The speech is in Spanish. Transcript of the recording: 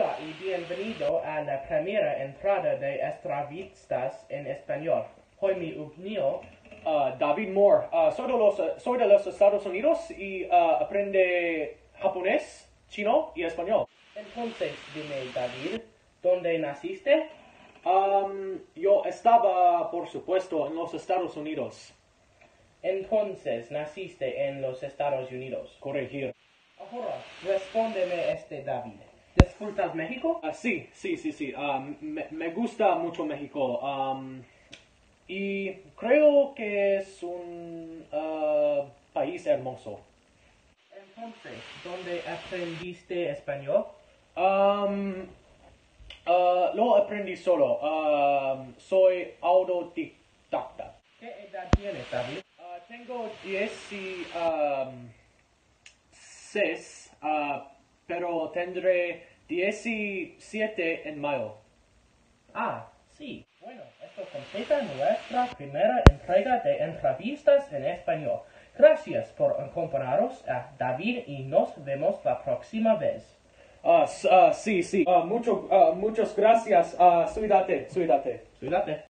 Hola y bienvenido a la primera entrada de Estravistas en español. Hoy mi upnio, Ah, David Moore. Ah, soy, de los, soy de los Estados Unidos y ah, aprende japonés, chino y español. entonces dime David, ¿dónde naciste? Am, yo estaba, por supuesto, en los Estados Unidos. Entonces naciste en los Estados Unidos. Corregir. Ahora, respóndeme este David. ¿Disfrutas México? Ah, sí, sí, sí, sí. Ah, me, me gusta mucho México. Y creo que es un ah, país hermoso. Entonces, ¿dónde aprendiste español? Lo aprendí solo. Soy autodidacta. ¿Qué edad tienes David? Tengo 16, ah, pero tendré 17 en mayo. Ah, sí. Bueno, esto completa nuestra primera entrega de entrevistas en español. Gracias por acompañarnos a David y nos vemos la próxima vez. Ah, s- ah, sí, sí. Mucho, ah, muchas gracias. Cuídate, cuídate. Cuídate.